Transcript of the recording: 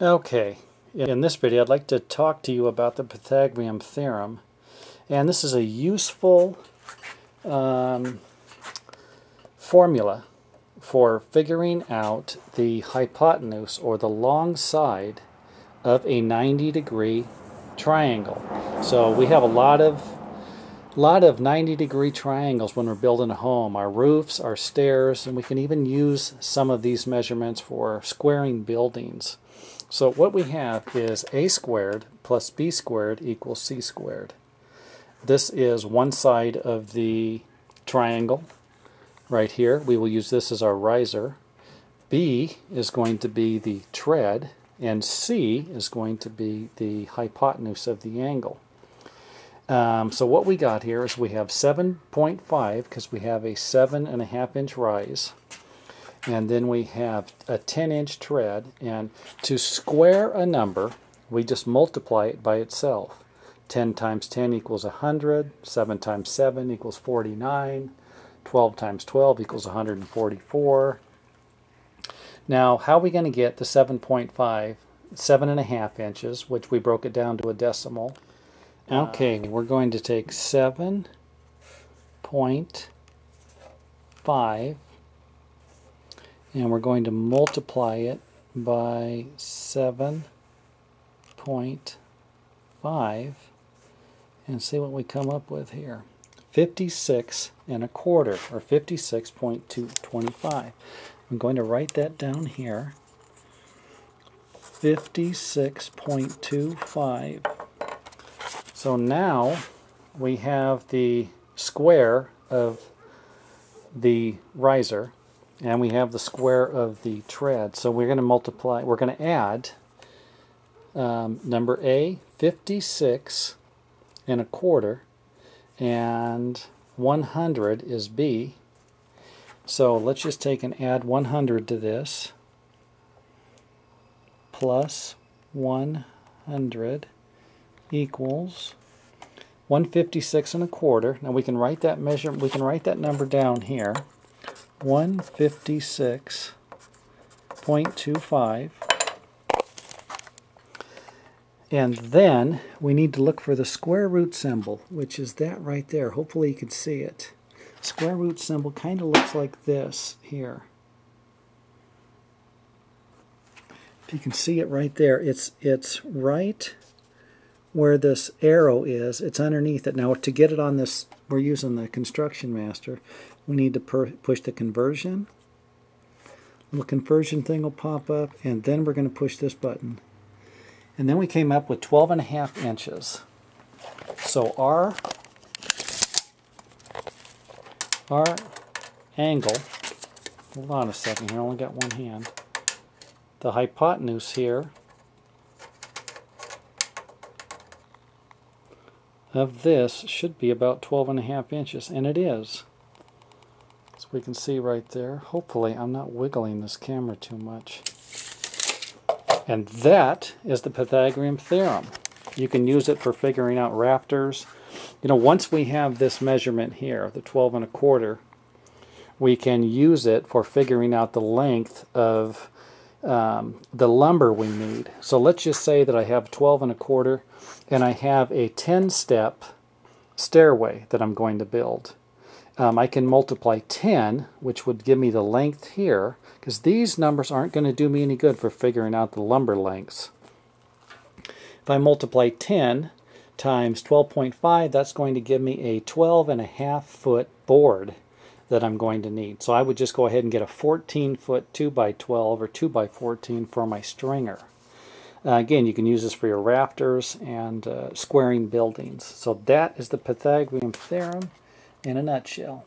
Okay, in this video I'd like to talk to you about the Pythagorean theorem and this is a useful um, formula for figuring out the hypotenuse or the long side of a 90 degree triangle. So we have a lot of lot of 90 degree triangles when we're building a home. Our roofs, our stairs, and we can even use some of these measurements for squaring buildings. So what we have is a squared plus b squared equals c squared. This is one side of the triangle right here. We will use this as our riser. B is going to be the tread, and C is going to be the hypotenuse of the angle. Um, so what we got here is we have 7.5 because we have a seven and a half inch rise and then we have a 10 inch tread. And to square a number we just multiply it by itself. 10 times 10 equals 100 7 times 7 equals 49 12 times 12 equals 144 now how are we going to get the 7.5 seven and a half inches which we broke it down to a decimal? Okay, uh, we're going to take 7.5 and we're going to multiply it by 7.5 and see what we come up with here. 56 and a quarter or 56.225. I'm going to write that down here. 56.25 so now we have the square of the riser and we have the square of the tread. So we're going to multiply, we're going to add um, number A, 56 and a quarter, and 100 is B. So let's just take and add 100 to this, plus 100 equals 156 and a quarter. Now we can write that measure, we can write that number down here. 156.25. And then we need to look for the square root symbol, which is that right there. Hopefully you can see it. Square root symbol kind of looks like this here. If you can see it right there, it's it's right where this arrow is, it's underneath it. Now to get it on this, we're using the Construction Master, we need to push the conversion. Little conversion thing will pop up, and then we're going to push this button. And then we came up with 12 and a half inches. So our, our angle, hold on a second here, I only got one hand. The hypotenuse here of this should be about 12 and a half inches, and it is. As we can see right there. Hopefully I'm not wiggling this camera too much. And that is the Pythagorean theorem. You can use it for figuring out rafters. You know, once we have this measurement here, the 12 and a quarter, we can use it for figuring out the length of um, the lumber we need. So let's just say that I have 12 and a quarter and I have a 10 step stairway that I'm going to build. Um, I can multiply 10, which would give me the length here, because these numbers aren't going to do me any good for figuring out the lumber lengths. If I multiply 10 times 12.5, that's going to give me a 12 and a half foot board that I'm going to need. So I would just go ahead and get a 14 foot 2 by 12 or 2 by 14 for my stringer. Uh, again, you can use this for your rafters and uh, squaring buildings. So that is the Pythagorean theorem in a nutshell.